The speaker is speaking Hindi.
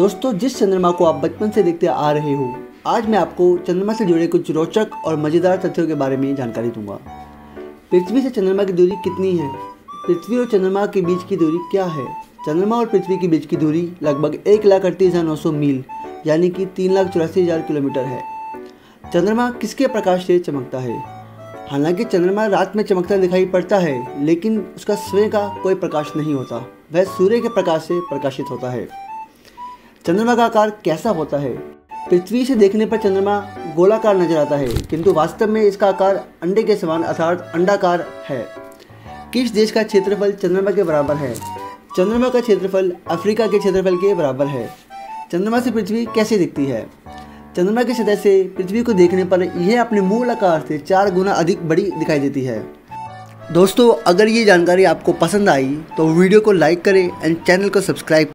दोस्तों, जिस चंद्रमा को आप बचपन से देखते आ रहे हो, आज मैं आपको चंद्रमा से जुड़े कुछ रोचक और मज़ेदार तथ्यों के बारे में जानकारी दूँगा। पृथ्वी से चंद्रमा की दूरी कितनी है? पृथ्वी और चंद्रमा के बीच की दूरी क्या है? चंद्रमा और पृथ्वी के बीच की दूरी लगभग एक लाख अड़तीस हज़ार नौ सौ मील, यानी कि तीन लाख चौरासी हज़ार किलोमीटर है। चंद्रमा किसके प्रकाश से चमकता है? हालाँकि चंद्रमा रात में चमकता दिखाई पड़ता है, लेकिन उसका स्वयं का कोई प्रकाश नहीं होता। वह सूर्य के प्रकाश से प्रकाशित होता है। चंद्रमा का आकार कैसा होता है? पृथ्वी से देखने पर चंद्रमा गोलाकार नज़र आता है, किंतु वास्तव में इसका आकार अंडे के समान अर्थात अंडाकार है। किस देश का क्षेत्रफल चंद्रमा के बराबर है? चंद्रमा का क्षेत्रफल अफ्रीका के क्षेत्रफल के बराबर है। चंद्रमा से पृथ्वी कैसे दिखती है? चंद्रमा की सतह से पृथ्वी को देखने पर यह अपने मूल आकार से चार गुना अधिक बड़ी दिखाई देती है। दोस्तों, अगर ये जानकारी आपको पसंद आई तो वीडियो को लाइक करें एंड चैनल को सब्सक्राइब